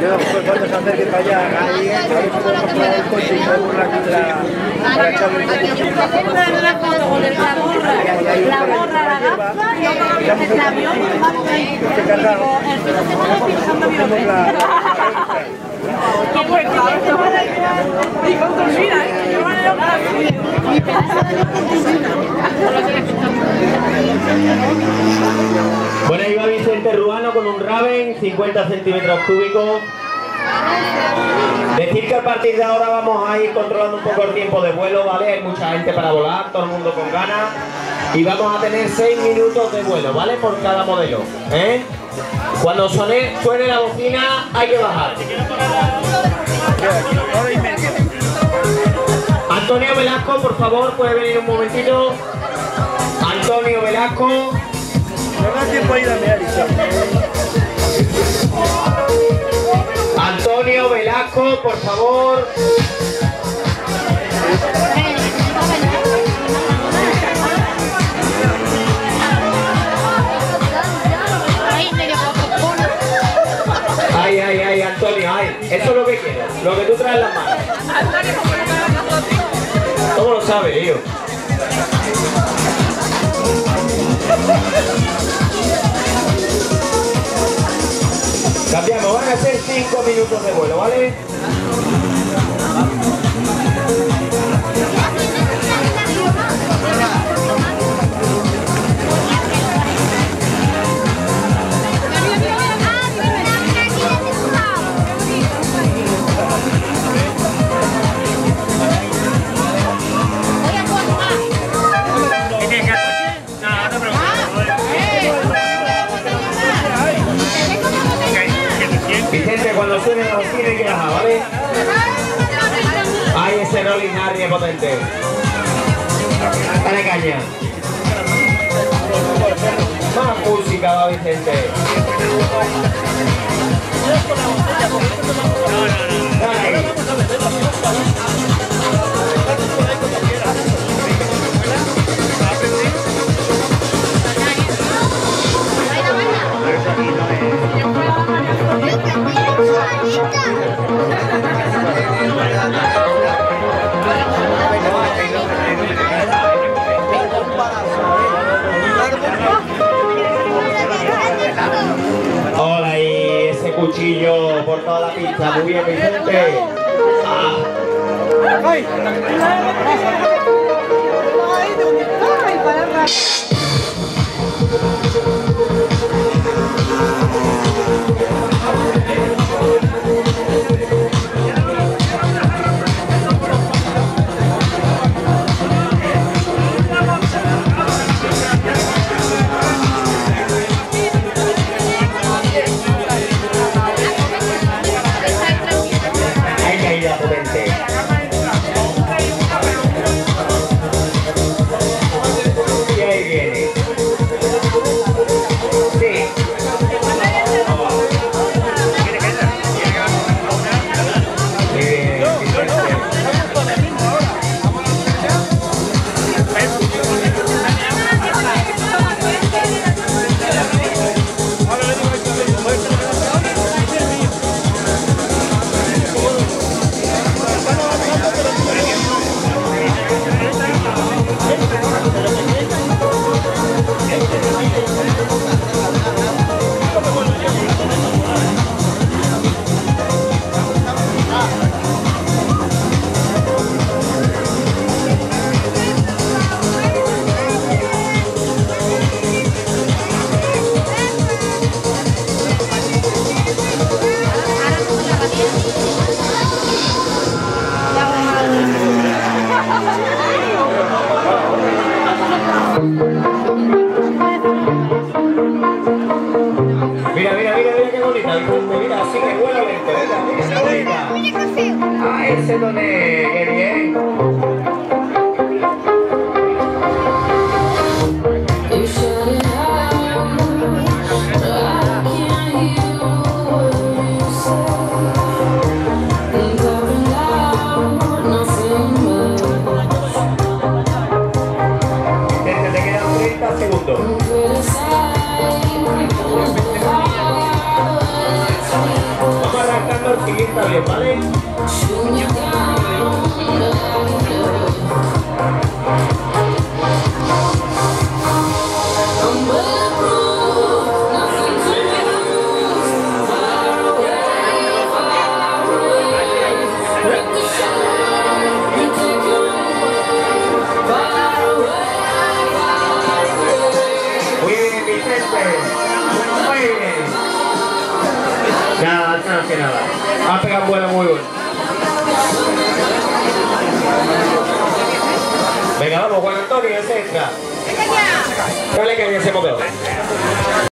Yo, pues, cuando se acerque para allá, ahí, el coche para echarle el coche. La gorra, la gorra, la gafa, el avión, ahí. Digo, el fin de semana fijando mi Hacemos la, Qué bueno, esto va a dar igual. Y con Dolfina, ¿eh? Yo me lo 50 centímetros cúbicos. Decir que a partir de ahora vamos a ir controlando un poco el tiempo de vuelo, ¿vale? Hay mucha gente para volar, todo el mundo con ganas. Y vamos a tener 6 minutos de vuelo, ¿vale? Por cada modelo, ¿eh? Cuando suene, suene la bocina hay que bajar. Antonio Velasco, por favor, puede venir un momentito. Antonio Velasco. No da tiempo a ir a. Antonio Velasco, por favor. Ay, ay, ay, Antonio, ay. Eso es lo que quiero, lo que tú traes en las manos. ¿Cómo lo sabes, tío? Cambiamos, van a ser 5 minutos de vuelo, ¿vale? Suene la bocina hay que bajar, ¿vale? Ay, ese Rolling Harry es potente. Dale caña. Más música va Vicente. Dale. Cuchillo por toda la pista. Muy bien, Vicente. Ah. Mira, mira, mira, mira qué bonita. Mira, así que vuela lento. Mira, mira, bonita. Ah, ese doné, qué bien. Segundos. Vamos a Un vuelo muy bueno. Venga, vamos, Juan Antonio, ese entra. Dale que ese modelo.